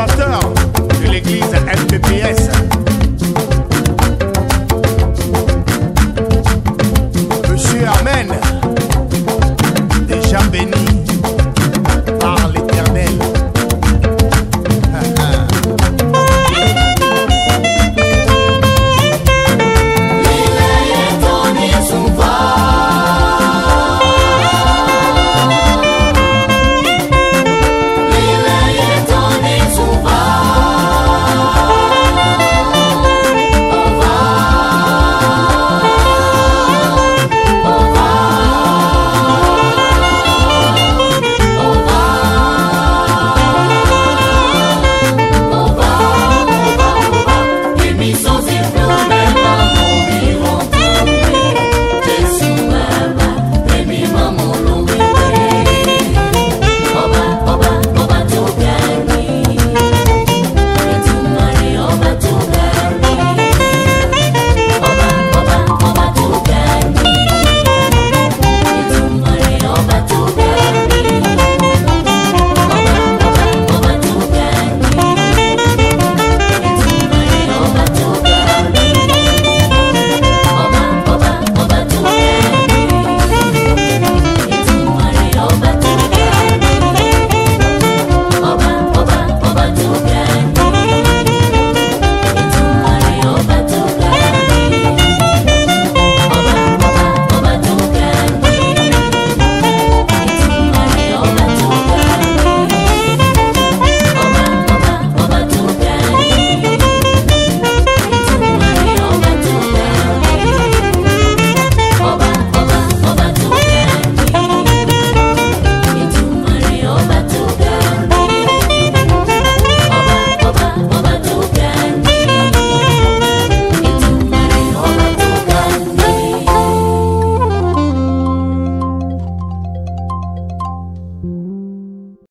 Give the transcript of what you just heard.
fondateur